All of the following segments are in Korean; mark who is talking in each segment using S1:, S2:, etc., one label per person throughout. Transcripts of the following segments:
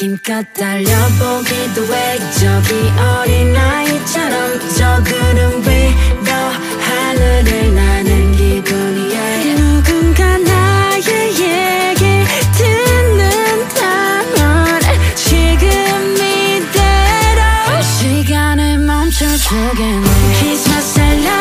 S1: 힘껏 달려보기도 해. 저기 어린아이처럼 저 구름 위로 하늘을 나는 기분이야. 누군가 나의 얘기 듣는다면 지금 이대로 시간을 멈춰주겠네. Christmas I love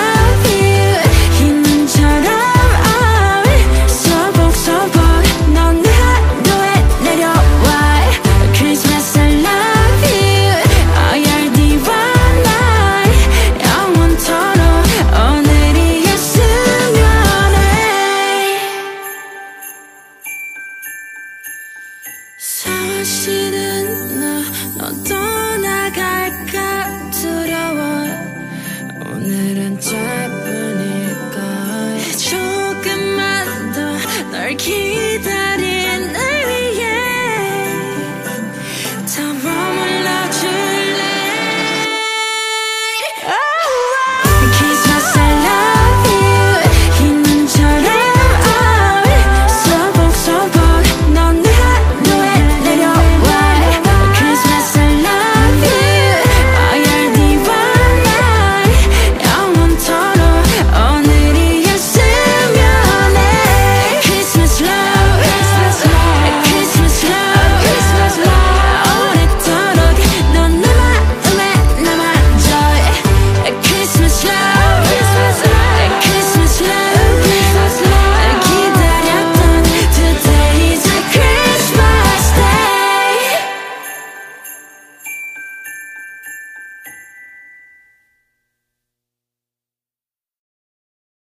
S1: don't